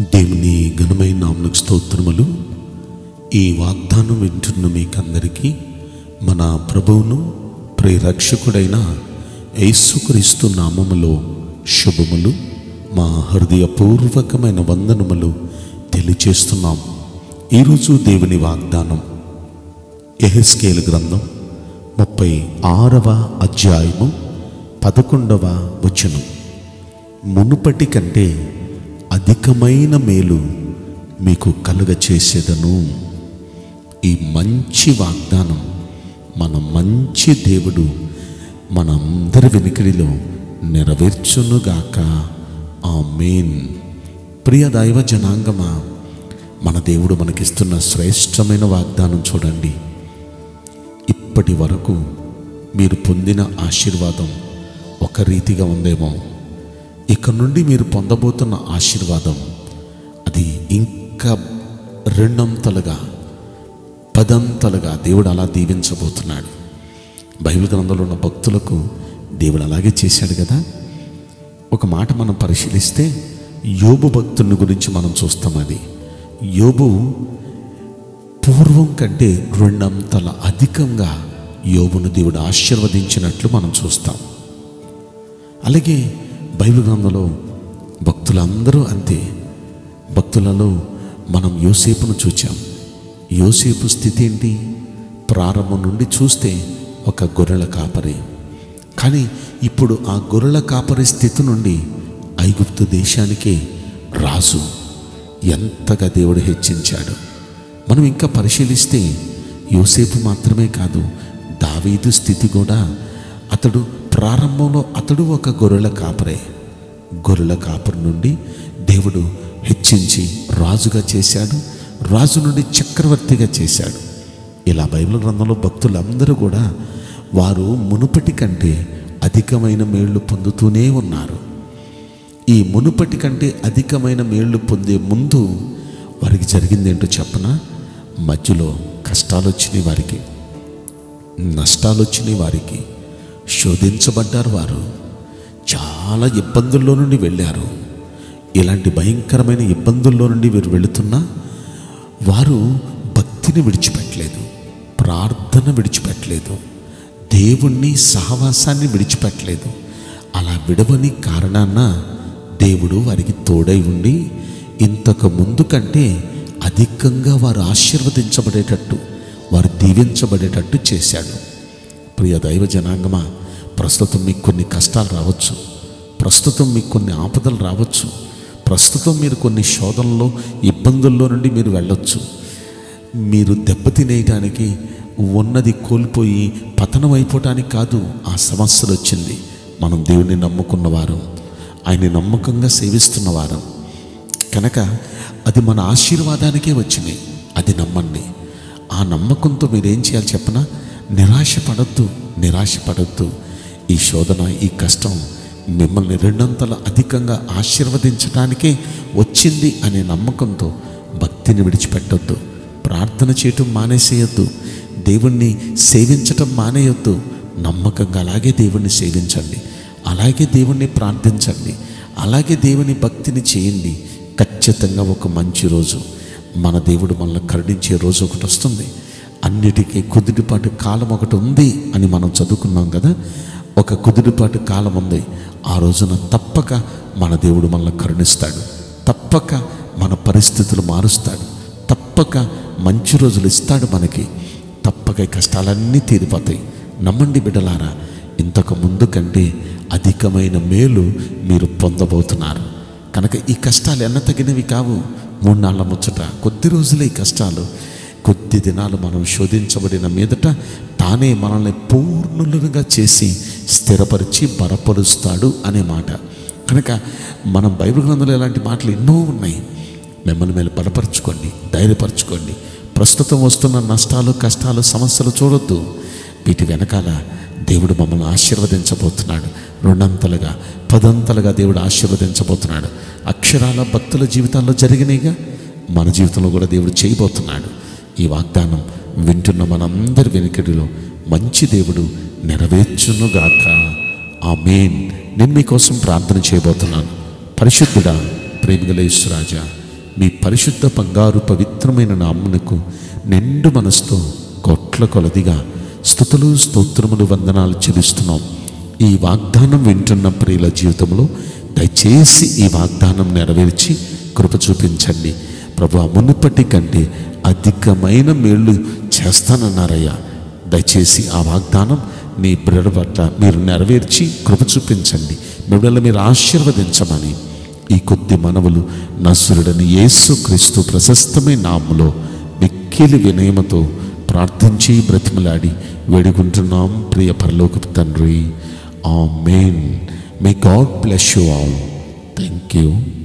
దేవుని ఘనమైన నామకు స్తోత్రములు. ఈ వాగ్దానం వింటున్న మీకందరికీ మన ప్రభువును ప్రేరక్షకుడైన యేసుక్రీస్తు నామములో శుభములు. మా హృదయపూర్వకమైన వందనములు తెలియచేస్తున్నాం. ఈరోజు దేవుని వాగ్దానం. ఎహెస్కేల్ గ్రంథం ముప్పై ఆరవ అధ్యాయము పదకొండవ వచనం. మునుపటి కంటే అధికమైన మేలు మీకు కలుగ చేసేదను ఈ మంచి వాగ్దానం మన మంచి దేవుడు మనందరి వెనుకడిలో నెరవేర్చునుగాక. ఆ మెయిన్ ప్రియ దైవ జనాంగమా మన దేవుడు మనకిస్తున్న శ్రేష్టమైన వాగ్దానం చూడండి. ఇప్పటి వరకు మీరు పొందిన ఆశీర్వాదం ఒక రీతిగా ఉందేమో. ఇక నుండి మీరు పొందబోతున్న ఆశీర్వాదం అది ఇంకా రెండంతలుగా పదంతలుగా దేవుడు అలా దీవించబోతున్నాడు. బైబిల్ గ్రంథంలో ఉన్న భక్తులకు దేవుడు అలాగే చేశాడు కదా? ఒక మాట మనం పరిశీలిస్తే యోబు భక్తుని గురించి మనం చూస్తాం అది. యోబు పూర్వం కంటే రెండంతల అధికంగా యోబును దేవుడు ఆశీర్వదించినట్లు మనం చూస్తాం. అలాగే బైబిల్ గ్రంథంలో భక్తులందరూ అంతే. భక్తులలో మనం యోసేపును చూచాం. యోసేపు స్థితి ఏంటి? ప్రారంభం నుండి చూస్తే ఒక గొర్రెల కాపరి. కానీ ఇప్పుడు ఆ గొర్రెల కాపరి స్థితి నుండి ఐగుప్తు దేశానికే రాజు. ఎంతగా దేవుడు హెచ్చించాడు. మనం ఇంకా పరిశీలిస్తే యోసేపు మాత్రమే కాదు దావీదు స్థితి కూడా అతడు ప్రారంభంలో అతడు ఒక గొర్రెల కాపరే. గొర్రెల కాపరి నుండి దేవుడు హెచ్చించి రాజుగా చేశాడు. రాజు నుండి చక్రవర్తిగా చేశాడు. ఇలా బైబిల్ గ్రంథంలో భక్తులందరూ కూడా వారు మునుపటి కంటే అధికమైన మేళ్ళు పొందుతూనే ఉన్నారు. ఈ మునుపటి కంటే అధికమైన మేళ్ళు పొందే ముందు వారికి జరిగిందేంటో చెప్పనా? మధ్యలో కష్టాలు వచ్చినాయి వారికి నష్టాలు వచ్చినాయి వారికి శోధించబడ్డారు వారు. చాలా ఇబ్బందుల్లో నుండి వెళ్ళారు. ఇలాంటి భయంకరమైన ఇబ్బందుల్లో నుండి వీరు వెళుతున్నా వారు భక్తిని విడిచిపెట్టలేదు ప్రార్థన విడిచిపెట్టలేదు దేవుణ్ణి సహవాసాన్ని విడిచిపెట్టలేదు. అలా విడవని కారణాన దేవుడు వారికి తోడై ఉండి ఇంతకు ముందు కంటే అధికంగా వారు ఆశీర్వదించబడేటట్టు వారు దీవించబడేటట్టు చేశాడు. ప్రియ దైవ జనాంగమా ప్రస్తుతం మీకు కొన్ని కష్టాలు రావచ్చు. ప్రస్తుతం మీకు కొన్ని ఆపదలు రావచ్చు. ప్రస్తుతం మీరు కొన్ని శోధనలో ఇబ్బందుల్లో నుండి మీరు వెళ్ళొచ్చు. మీరు దెబ్బతినేయటానికి ఉన్నది కోల్పోయి పతనం అయిపోవటానికి కాదు ఆ సమస్యలు వచ్చింది. మనం దేవుని నమ్ముకున్నవారు ఆయన్ని నమ్మకంగా సేవిస్తున్నవారు కనుక అది మన ఆశీర్వాదానికే వచ్చింది. అది నమ్మండి. ఆ నమ్మకంతో మీరేం చేయాలి చెప్పనా? నిరాశపడద్దు నిరాశపడద్దు. ఈ శోధన ఈ కష్టం మిమ్మల్ని రెండంతల అధికంగా ఆశీర్వదించడానికే వచ్చింది అనే నమ్మకంతో భక్తిని విడిచిపెట్టొద్దు. ప్రార్థన చేయటం మానేసేయొద్దు. దేవుణ్ణి సేవించటం మానేయొద్దు. నమ్మకంగా అలాగే దేవుణ్ణి సేవించండి. అలాగే దేవుణ్ణి ప్రార్థించండి. అలాగే దేవుని భక్తిని చేయండి. ఖచ్చితంగా ఒక మంచి రోజు. మన దేవుడు మనల్ని కరుణించే రోజు ఒకటి వస్తుంది. అన్నిటికీ కుదిరిపాటు కాలం ఒకటి ఉంది అని మనం చదువుకున్నాం కదా. ఒక కుదిరిపాటు కాలం ఉంది. ఆ రోజున తప్పక మన దేవుడు మనల్ని కరుణిస్తాడు. తప్పక మన పరిస్థితులు మారుస్తాడు. తప్పక మంచి రోజులు ఇస్తాడు మనకి. తప్పక ఈ కష్టాలన్నీ తీరిపోతాయి. నమ్మండి బిడ్డలారా ఇంతకు ముందు కంటే అధికమైన మేలు మీరు పొందబోతున్నారు. కనుక ఈ కష్టాలు ఎన్న తగినవి కావు. మూడు నాళ్ళ ముచ్చట. కొద్ది రోజులే ఈ కష్టాలు. కొద్ది దినాలు మనం శోధించబడిన మీదట తానే మనల్ని పూర్ణులుగా చేసి స్థిరపరిచి బలపరుస్తాడు అనే మాట. కనుక మనం బైబిల్ గ్రంథంలో ఇలాంటి మాటలు ఎన్నో ఉన్నాయి. మిమ్మల్ని మీరు బలపరచుకోండి ధైర్యపరచుకోండి. ప్రస్తుతం వస్తున్న నష్టాలు కష్టాలు సమస్యలు చూడొద్దు. వీటి వెనకాల దేవుడు మమ్మల్ని ఆశీర్వదించబోతున్నాడు. రెండంతలుగా పదంతలుగా దేవుడు ఆశీర్వదించబోతున్నాడు. అక్షరాల భక్తుల జీవితాల్లో జరిగినాయిగా మన జీవితంలో కూడా దేవుడు చేయబోతున్నాడు. ఈ వాగ్దానం వింటున్న మనందరి వెనుకడిలో మంచి దేవుడు నెరవేర్చునుగాక. ఆ మెయిన్ నేను మీకోసం ప్రార్థన చేయబోతున్నాను. పరిశుద్ధుడా ప్రేమిగల యేసురాజా మీ పరిశుద్ధ బంగారు పవిత్రమైన నామునకు నిండు మనసుతో కొట్ల కొలదిగా స్థుతులు స్తోత్రములు వందనాలు చెల్లిస్తున్నాం. ఈ వాగ్దానం వింటున్న ప్రియుల జీవితంలో దయచేసి ఈ వాగ్దానం నెరవేర్చి కృప చూపించండి. ప్రభు మునుపటి కంటే అధికమైన మేళ్ళు చేస్తానన్నారయ్యా. దయచేసి ఆ వాగ్దానం నీ బిడ్డ పట్ల మీరు నెరవేర్చి కృప చూపించండి. బిడ్డలు మీరు ఆశీర్వదించమని. ఈ కొద్ది మనవులు నసురుడని యేసు క్రీస్తు ప్రశస్తమైన నామములో మిక్కిలి వినయమతో ప్రార్థించి బ్రతిమలాడి వేడుకుంటున్నాం. ప్రియ పరలోకపు తండ్రి. Amen may God bless you all thank you